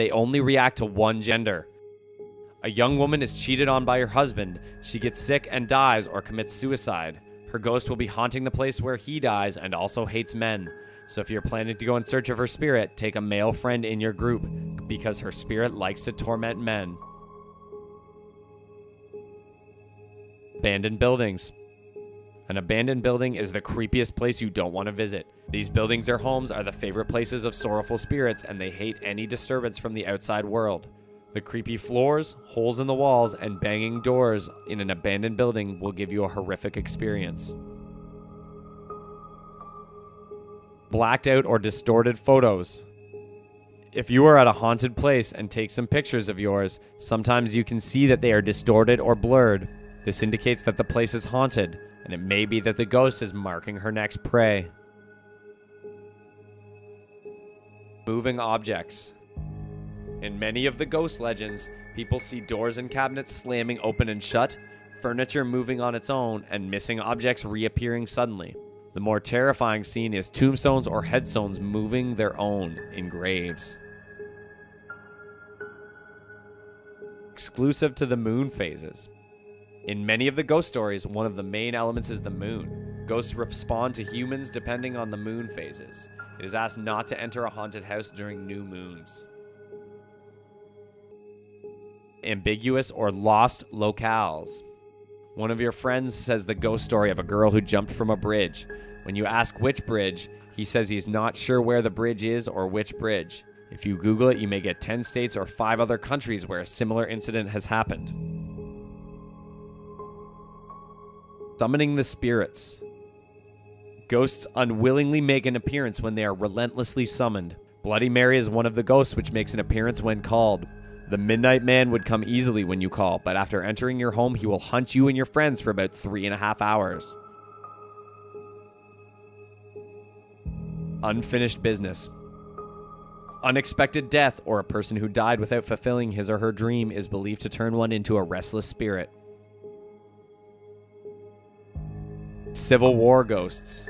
they only react to one gender. A young woman is cheated on by her husband. She gets sick and dies or commits suicide. Her ghost will be haunting the place where he dies and also hates men. So if you're planning to go in search of her spirit, take a male friend in your group because her spirit likes to torment men. Abandoned buildings. An abandoned building is the creepiest place you don't want to visit. These buildings or homes are the favorite places of sorrowful spirits and they hate any disturbance from the outside world. The creepy floors, holes in the walls, and banging doors in an abandoned building will give you a horrific experience. Blacked out or distorted photos. If you are at a haunted place and take some pictures of yours, sometimes you can see that they are distorted or blurred. This indicates that the place is haunted, and it may be that the ghost is marking her next prey. Moving objects. In many of the ghost legends, people see doors and cabinets slamming open and shut, furniture moving on its own, and missing objects reappearing suddenly. The more terrifying scene is tombstones or headstones moving their own in graves. Exclusive to the moon phases. In many of the ghost stories, one of the main elements is the moon. Ghosts respond to humans depending on the moon phases. It is asked not to enter a haunted house during new moons ambiguous or lost locales. One of your friends says the ghost story of a girl who jumped from a bridge. When you ask which bridge, he says he's not sure where the bridge is or which bridge. If you Google it, you may get 10 states or 5 other countries where a similar incident has happened. Summoning the spirits. Ghosts unwillingly make an appearance when they are relentlessly summoned. Bloody Mary is one of the ghosts which makes an appearance when called. The Midnight Man would come easily when you call, but after entering your home, he will hunt you and your friends for about three and a half hours. Unfinished business. Unexpected death or a person who died without fulfilling his or her dream is believed to turn one into a restless spirit. Civil War ghosts.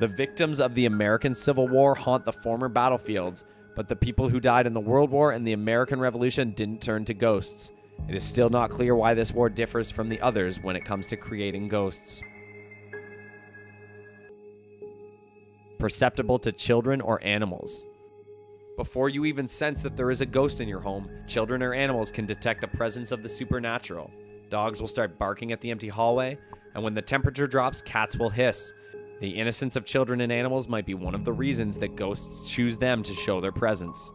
The victims of the American Civil War haunt the former battlefields but the people who died in the World War and the American Revolution didn't turn to ghosts. It is still not clear why this war differs from the others when it comes to creating ghosts. Perceptible to children or animals. Before you even sense that there is a ghost in your home, children or animals can detect the presence of the supernatural. Dogs will start barking at the empty hallway, and when the temperature drops, cats will hiss, the innocence of children and animals might be one of the reasons that ghosts choose them to show their presence.